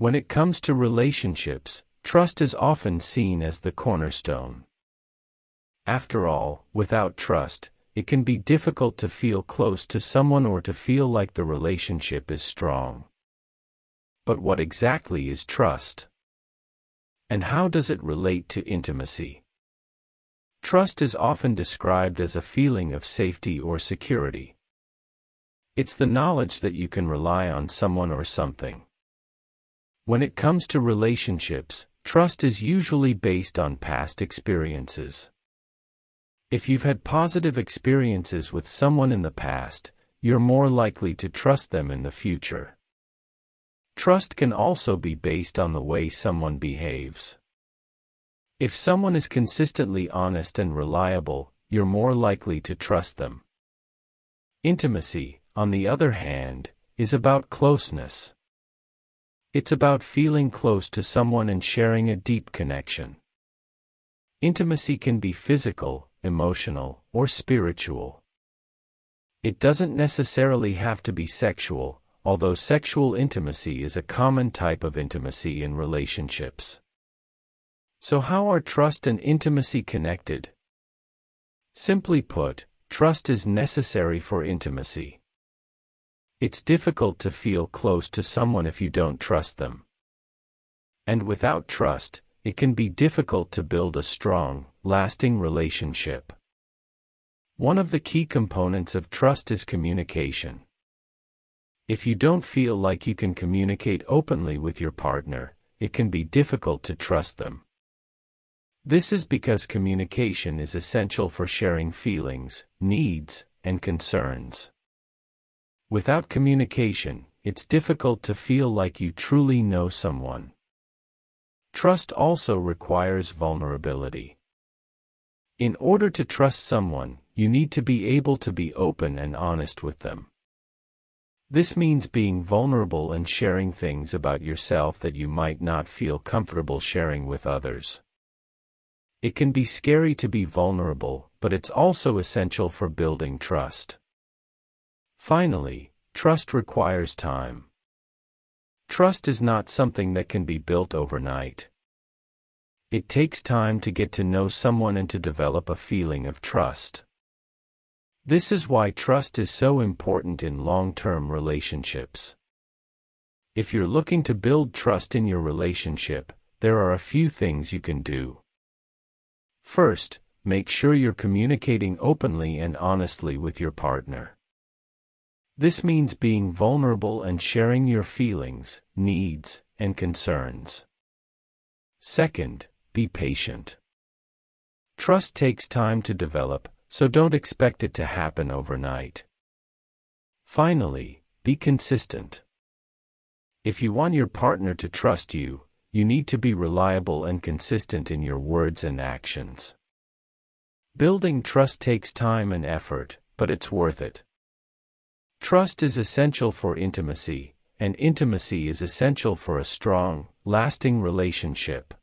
When it comes to relationships, trust is often seen as the cornerstone. After all, without trust, it can be difficult to feel close to someone or to feel like the relationship is strong. But what exactly is trust? And how does it relate to intimacy? Trust is often described as a feeling of safety or security. It's the knowledge that you can rely on someone or something. When it comes to relationships, trust is usually based on past experiences. If you've had positive experiences with someone in the past, you're more likely to trust them in the future. Trust can also be based on the way someone behaves. If someone is consistently honest and reliable, you're more likely to trust them. Intimacy, on the other hand, is about closeness. It's about feeling close to someone and sharing a deep connection. Intimacy can be physical, emotional, or spiritual. It doesn't necessarily have to be sexual, although sexual intimacy is a common type of intimacy in relationships. So how are trust and intimacy connected? Simply put, trust is necessary for intimacy. It's difficult to feel close to someone if you don't trust them. And without trust, it can be difficult to build a strong, lasting relationship. One of the key components of trust is communication. If you don't feel like you can communicate openly with your partner, it can be difficult to trust them. This is because communication is essential for sharing feelings, needs, and concerns. Without communication, it's difficult to feel like you truly know someone. Trust also requires vulnerability. In order to trust someone, you need to be able to be open and honest with them. This means being vulnerable and sharing things about yourself that you might not feel comfortable sharing with others. It can be scary to be vulnerable, but it's also essential for building trust. Finally, trust requires time. Trust is not something that can be built overnight. It takes time to get to know someone and to develop a feeling of trust. This is why trust is so important in long-term relationships. If you're looking to build trust in your relationship, there are a few things you can do. First, make sure you're communicating openly and honestly with your partner. This means being vulnerable and sharing your feelings, needs, and concerns. Second, be patient. Trust takes time to develop, so don't expect it to happen overnight. Finally, be consistent. If you want your partner to trust you, you need to be reliable and consistent in your words and actions. Building trust takes time and effort, but it's worth it. Trust is essential for intimacy, and intimacy is essential for a strong, lasting relationship.